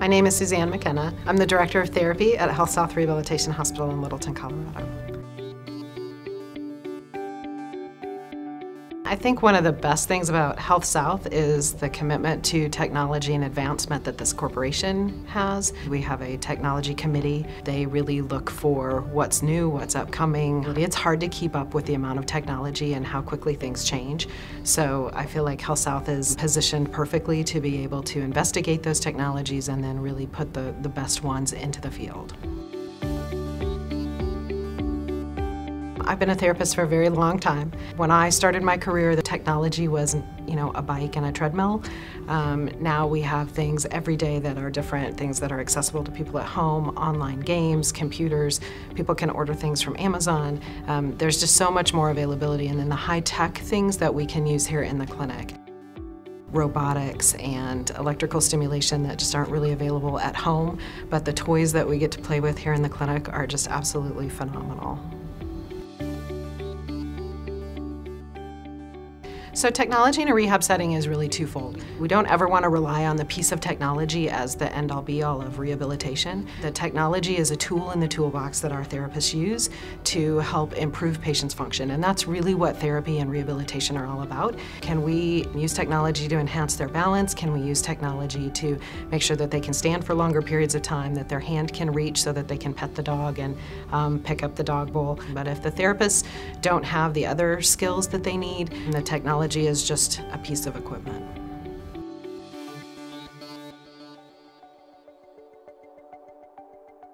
My name is Suzanne McKenna. I'm the Director of Therapy at Health South Rehabilitation Hospital in Littleton, Colorado. I think one of the best things about Health South is the commitment to technology and advancement that this corporation has. We have a technology committee. They really look for what's new, what's upcoming. It's hard to keep up with the amount of technology and how quickly things change. So I feel like Health South is positioned perfectly to be able to investigate those technologies and then really put the, the best ones into the field. I've been a therapist for a very long time. When I started my career, the technology was, you know, a bike and a treadmill. Um, now we have things every day that are different, things that are accessible to people at home, online games, computers. People can order things from Amazon. Um, there's just so much more availability, and then the high-tech things that we can use here in the clinic robotics and electrical stimulation that just aren't really available at home, but the toys that we get to play with here in the clinic are just absolutely phenomenal. So technology in a rehab setting is really twofold. We don't ever want to rely on the piece of technology as the end-all be-all of rehabilitation. The technology is a tool in the toolbox that our therapists use to help improve patients' function, and that's really what therapy and rehabilitation are all about. Can we use technology to enhance their balance? Can we use technology to make sure that they can stand for longer periods of time, that their hand can reach so that they can pet the dog and um, pick up the dog bowl? But if the therapists don't have the other skills that they need, the technology technology is just a piece of equipment.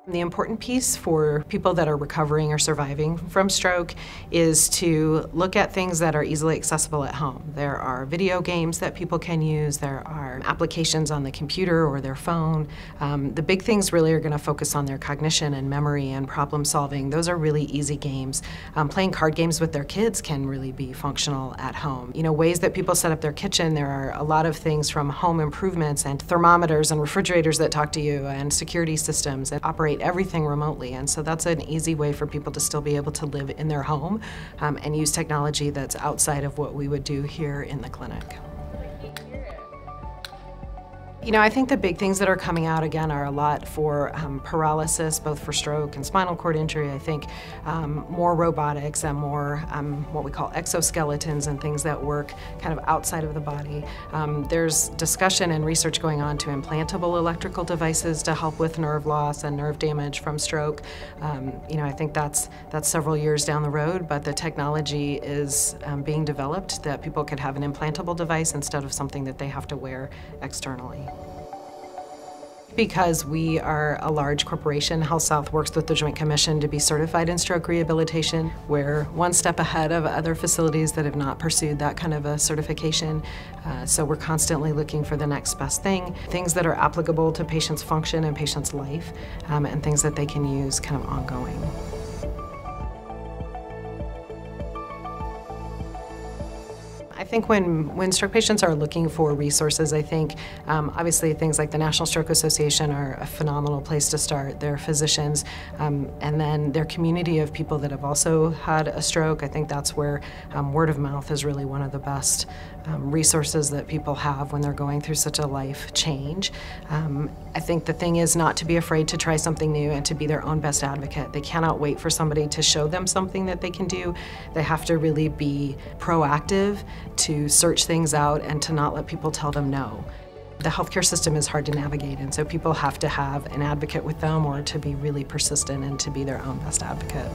The important piece for people that are recovering or surviving from stroke is to look at things that are easily accessible at home. There are video games that people can use, there are applications on the computer or their phone. Um, the big things really are going to focus on their cognition and memory and problem solving. Those are really easy games. Um, playing card games with their kids can really be functional at home. You know, ways that people set up their kitchen, there are a lot of things from home improvements and thermometers and refrigerators that talk to you and security systems that operate everything remotely. And so that's an easy way for people to still be able to live in their home um, and use technology that's outside of what we would do here in the clinic. You know, I think the big things that are coming out again are a lot for um, paralysis, both for stroke and spinal cord injury. I think um, more robotics and more um, what we call exoskeletons and things that work kind of outside of the body. Um, there's discussion and research going on to implantable electrical devices to help with nerve loss and nerve damage from stroke. Um, you know, I think that's that's several years down the road, but the technology is um, being developed that people could have an implantable device instead of something that they have to wear externally. Because we are a large corporation, Health South works with the Joint Commission to be certified in stroke rehabilitation. We're one step ahead of other facilities that have not pursued that kind of a certification. Uh, so we're constantly looking for the next best thing, things that are applicable to patients' function and patients' life, um, and things that they can use kind of ongoing. I think when, when stroke patients are looking for resources, I think um, obviously things like the National Stroke Association are a phenomenal place to start. Their physicians, um, and then their community of people that have also had a stroke. I think that's where um, word of mouth is really one of the best um, resources that people have when they're going through such a life change. Um, I think the thing is not to be afraid to try something new and to be their own best advocate. They cannot wait for somebody to show them something that they can do. They have to really be proactive to search things out and to not let people tell them no. The healthcare system is hard to navigate, and so people have to have an advocate with them or to be really persistent and to be their own best advocate.